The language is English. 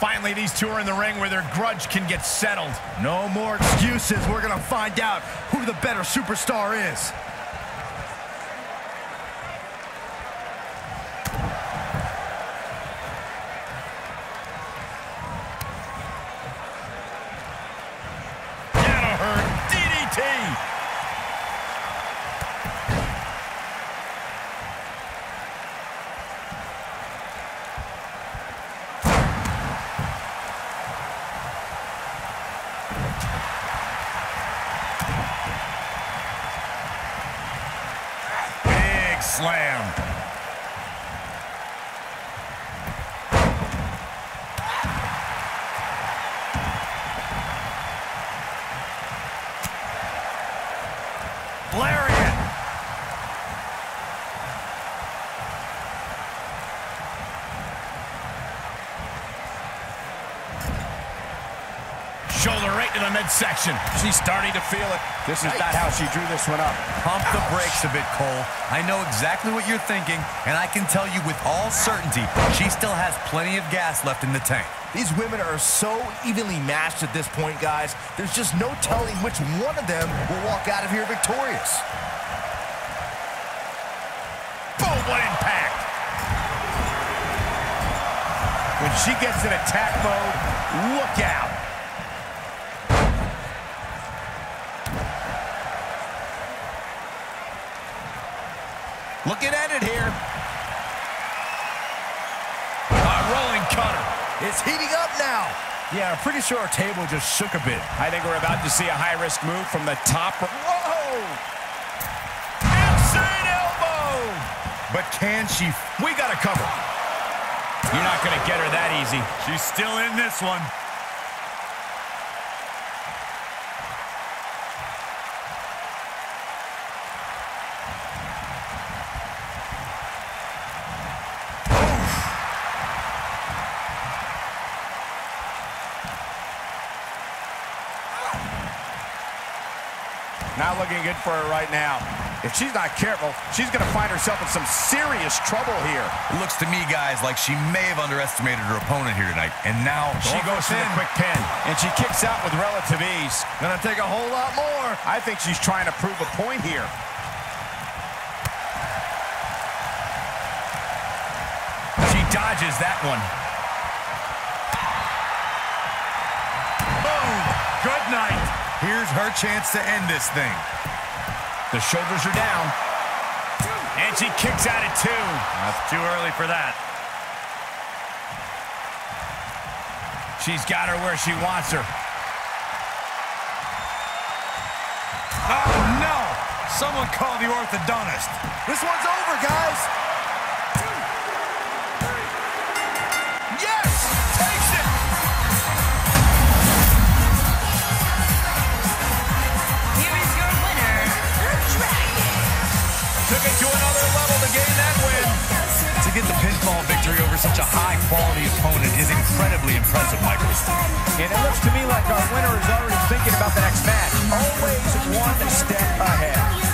Finally, these two are in the ring where their grudge can get settled. No more excuses. We're going to find out who the better superstar is. Slam. Shoulder right to the midsection. She's starting to feel it. This is not how she drew this one up. Pump the brakes a bit, Cole. I know exactly what you're thinking, and I can tell you with all certainty, she still has plenty of gas left in the tank. These women are so evenly matched at this point, guys. There's just no telling which one of them will walk out of here victorious. Boom, what impact. When she gets in attack mode, look out. Looking at it here. A rolling cutter. It's heating up now. Yeah, I'm pretty sure our table just shook a bit. I think we're about to see a high-risk move from the top. Whoa! Insane elbow! But can she? We got to cover. You're not going to get her that easy. She's still in this one. Not looking good for her right now. If she's not careful, she's going to find herself in some serious trouble here. It looks to me, guys, like she may have underestimated her opponent here tonight. And now She goes for the quick pin. And she kicks out with relative ease. Gonna take a whole lot more. I think she's trying to prove a point here. She dodges that one. Boom! Good night. Here's her chance to end this thing. The shoulders are down. And she kicks out at two. That's too early for that. She's got her where she wants her. Oh, no! Someone call the orthodontist. This one's over, guys. Incredibly impressive, Michael. And it looks to me like our winner is already thinking about the next match. Always one step ahead.